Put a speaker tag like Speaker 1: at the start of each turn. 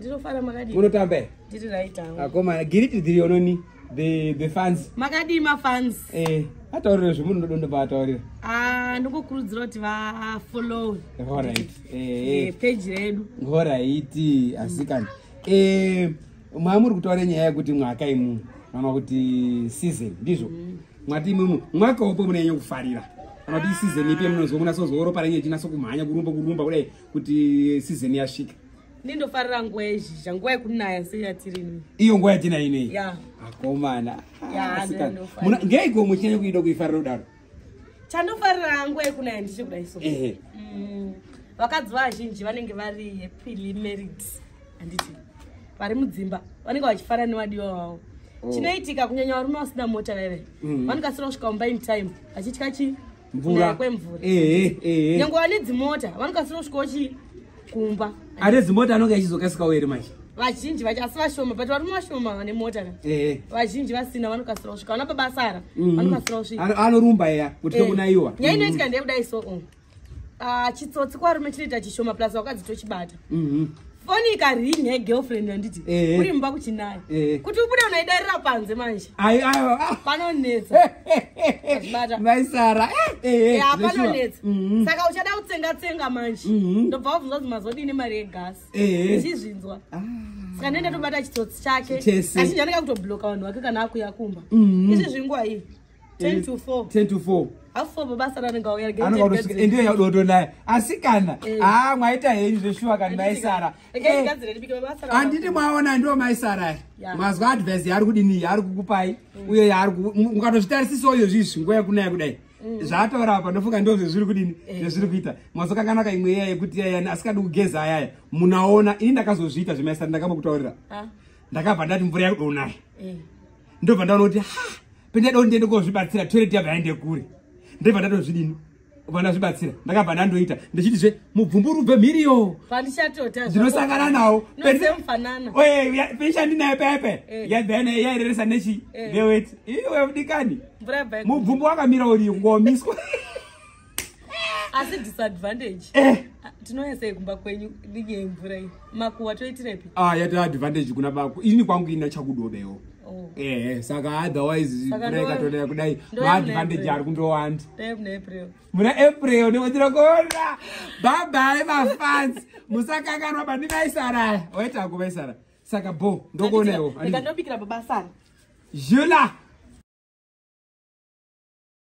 Speaker 1: ndinofara makadii
Speaker 2: unotamba here
Speaker 1: ndiri right hangu
Speaker 2: akoma giriti dhiri ononi the the fans?
Speaker 1: Makadii mafans?
Speaker 2: Eh ataurire zvemunhu ndodo ndobataurira
Speaker 1: Ah, ndikukurudzira kuti vafollowe.
Speaker 2: Alright eh
Speaker 1: peji redu.
Speaker 2: Alright asikana. Eh mwamuri kutaura nyaya yekuti mwaka imu kana kuti season ndizvo. Mwati imumu mwaka upo munonyanya kufarira. Kana kuti season ipi yamunozwa munasozoropa renye chinasa kumhanya kurumba kurumba kudai kuti season yasvika
Speaker 1: nindofarira nguva yezhizha nguva yekunaya seyatiri ino
Speaker 2: iyo nguva yatinai nei
Speaker 1: ya.
Speaker 2: Akomana. Muna- ngeiko muchinyanya kuida kuifarira kudaro
Speaker 1: chandofarira nguva yekunaya ndichi kudai so Mm, vakadzi vazhinji vanenge vari happily married handiti vari mudzimba vanenge vachifara nevadiwa vavo.
Speaker 2: Oh.
Speaker 1: chinoitika kunyanya varume vasina mota veve.
Speaker 2: Mhm.
Speaker 1: vanokasira kusvika mumba in time vachitya chi?
Speaker 2: Mvura.
Speaker 1: Kwemvura. Nyange vane dzimota vanokasira kusvikawo chi kumba
Speaker 2: ane dzimota anonge achizokasikawo here manje
Speaker 1: vazhinji vachi asi vashoma but varume vashoma vane mota vazhinji vasina vanokasira kusvika vana pabasara
Speaker 2: Mhm.
Speaker 1: vanokasira kusvika.
Speaker 2: Ano- anorumba eya kutya kunayiwa
Speaker 1: nyaya inoitika ndeyekudai so um. Ah, chitsotsi kwarume chinoita chishoma plus vakadzi tochibata
Speaker 2: Mhm.
Speaker 1: foni ikarinya yegirlfriend anditi
Speaker 2: Eh.
Speaker 1: uri mumba kuchinaya
Speaker 2: Eh.
Speaker 1: kuti ubude unaidarira panze manje
Speaker 2: ah.
Speaker 1: panonetsa
Speaker 2: maisara Eh, eh,
Speaker 1: panonetsa
Speaker 2: Mhm.
Speaker 1: saka uchada kutsenga tsenga manje
Speaker 2: Mhm.
Speaker 1: ndobva wabvunza kuti mazodini mari yegasi
Speaker 2: Eh.
Speaker 1: ichizvinzwa
Speaker 2: Ah.
Speaker 1: saka ndoenda tobata chitsotsi chake
Speaker 2: Chese.
Speaker 1: azhinji anenge kutobloka vanhu vake kana akuya kumba
Speaker 2: Mhm.
Speaker 1: izvi zvinguva iyi 10 to 4
Speaker 2: 10 to 4
Speaker 1: hafu 4 basa ranenge auya
Speaker 2: ndiyo yaudoto naye. Asi kana
Speaker 1: Eh.
Speaker 2: aa mwaita henyu zveshuwa kani maisara. Eh, handiti mwaona ndo maisara mazwa advice yaari kudini yaari kukupai? Uye yaari ku- mu- mukatozvitarisisawo iyo zvizvi nguva yekunaya kudai. Zvaataura apa ndofunga ndo zvezviri kudini zvezviri kuita. Mazokanganaka imwe iya yekuti yayani asikadi kugeza ayaya. Munaona ini ndakazozviita zvemaisara ndakamokutaurira ndakabva ndati mvura yakudonaya ndobva ndaona kuti ha pendadao ndiende kozvibatsira toilet yabva yaende kure. Ndobva ndatozvidini ubva ndazvibatsira ndakabva ndandoita. Ndichitizve mubvumbu rubve mhiriyo. Ndinosangana nawo peishandinayo
Speaker 1: Eh.
Speaker 2: yabva yaireresa nechi. Leweti iwe mudikani mubvumbu wakamira uri ngomiswa
Speaker 1: asi disadvantage.
Speaker 2: Eh.
Speaker 1: tinoyesei kumba kwenyu? Dinyei mvura iyi. Makuwa toitirepi?
Speaker 2: Ah yata advantage kuna bako ini kwangu ina chakudobewo
Speaker 1: Oh.
Speaker 2: Ehe saka otherwise
Speaker 1: Saka
Speaker 2: mvura
Speaker 1: ndo-
Speaker 2: ikatonaya kudai. maadvantage ari kundowanda muna april ndikuitira kuona. Bhabhai mafans musakanganwa bani vaisara. Waita kuvaisara. Saka bo ndokuonewo.
Speaker 1: Ndikandobikira babasara
Speaker 2: jula